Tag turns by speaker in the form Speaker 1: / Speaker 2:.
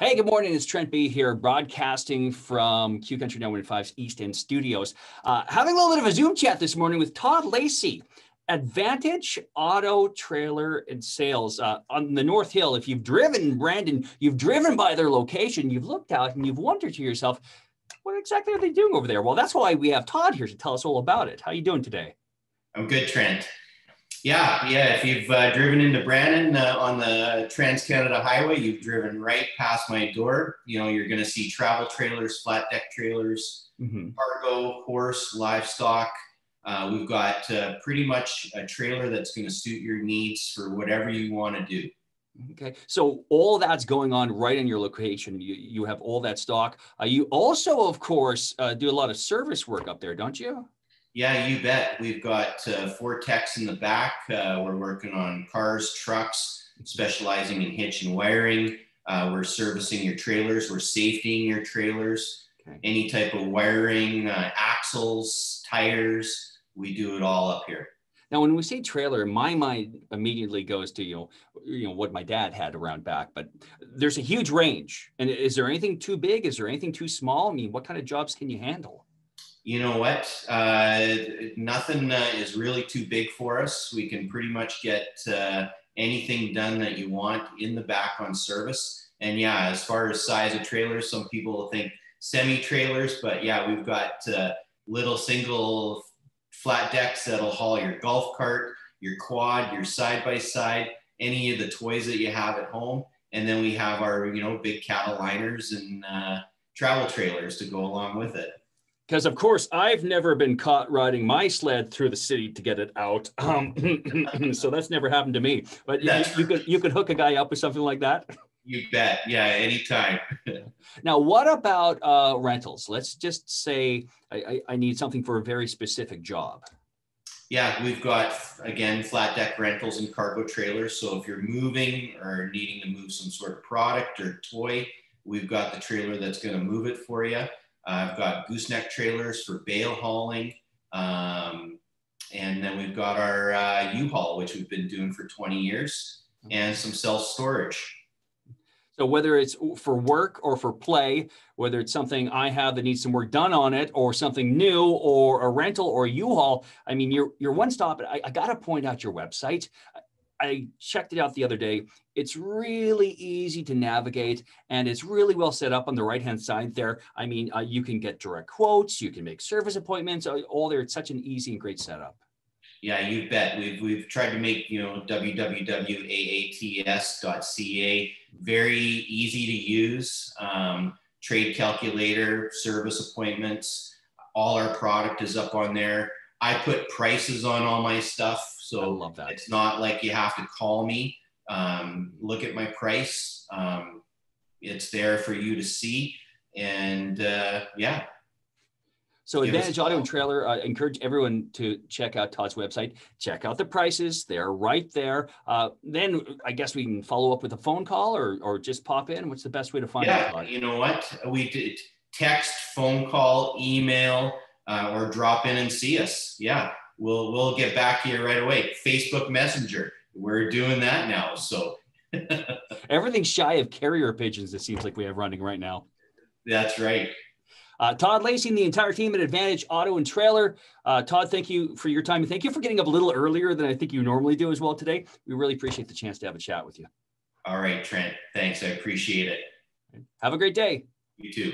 Speaker 1: Hey, good morning. It's Trent B here, broadcasting from Q Country 915's East End Studios. Uh, having a little bit of a Zoom chat this morning with Todd Lacey, Advantage Auto Trailer and Sales uh, on the North Hill. If you've driven Brandon, you've driven by their location, you've looked out and you've wondered to yourself, what exactly are they doing over there? Well, that's why we have Todd here to tell us all about it. How are you doing today?
Speaker 2: I'm good, Trent. Yeah, yeah. If you've uh, driven into Brandon uh, on the Trans Canada Highway, you've driven right past my door. You know, you're going to see travel trailers, flat deck trailers, mm-hmm. cargo, horse, livestock. Uh, we've got uh, pretty much a trailer that's going to suit your needs for whatever you want to do.
Speaker 1: Okay, so all that's going on right in your location. You, you have all that stock. Uh, you also, of course, uh, do a lot of service work up there, don't you?
Speaker 2: Yeah, you bet. We've got uh, four techs in the back. Uh, we're working on cars, trucks, specializing in hitch and wiring. Uh, we're servicing your trailers. We're safetying your trailers. Okay. Any type of wiring, uh, axles, tires. We do it all up here.
Speaker 1: Now, when we say trailer, my mind immediately goes to you know, you know what my dad had around back. But there's a huge range. And is there anything too big? Is there anything too small? I mean, what kind of jobs can you handle?
Speaker 2: You know what? Uh, nothing uh, is really too big for us. We can pretty much get uh, anything done that you want in the back on service. And yeah, as far as size of trailers, some people think semi trailers, but yeah, we've got uh, little single flat decks that'll haul your golf cart, your quad, your side by side, any of the toys that you have at home. And then we have our, you know, big cattle liners and uh, travel trailers to go along with it
Speaker 1: because of course I've never been caught riding my sled through the city to get it out. Um, so that's never happened to me. But you, you, could you could hook a guy up with something like that.
Speaker 2: You bet. Yeah, anytime.
Speaker 1: now, what about uh, rentals? Let's just say I, I, need something for a very specific job.
Speaker 2: Yeah, we've got again flat deck rentals and cargo trailers. So if you're moving or needing to move some sort of product or toy, we've got the trailer that's going to move it for you. I've got gooseneck trailers for bale hauling. Um, and then we've got our uh, U-Haul, which we've been doing for 20 years, and some self-storage.
Speaker 1: So whether it's for work or for play, whether it's something I have that needs some work done on it, or something new, or a rental or a U-Haul, I mean, you're you're one stop. I, I got to point out your website. I checked it out the other day. It's really easy to navigate and it's really well set up on the right hand side there. I mean, uh, you can get direct quotes, you can make service appointments, uh, all there. It's such an easy and great setup.
Speaker 2: Yeah, you bet. We've, we've tried to make, you know, www.aats.ca very easy to use. Um, trade calculator, service appointments, all our product is up on there. I put prices on all my stuff so I love that. It's not like you have to call me, um, look at my price. Um, it's there for you to see. And uh, yeah.
Speaker 1: So Advantage Auto and Trailer, uh, encourage everyone to check out Todd's website. Check out the prices; they're right there. Uh, then I guess we can follow up with a phone call or or just pop in. What's the best way to find
Speaker 2: yeah,
Speaker 1: out?
Speaker 2: you know what? We did text, phone call, email, uh, or drop in and see us. Yeah, we'll we'll get back to you right away. Facebook Messenger, we're doing that now. So
Speaker 1: everything's shy of carrier pigeons. It seems like we have running right now.
Speaker 2: That's right.
Speaker 1: Uh, Todd Lacey and the entire team at Advantage Auto and Trailer. Uh, Todd, thank you for your time and thank you for getting up a little earlier than I think you normally do as well today. We really appreciate the chance to have a chat with you.
Speaker 2: All right, Trent. Thanks. I appreciate it.
Speaker 1: Have a great day.
Speaker 2: You too.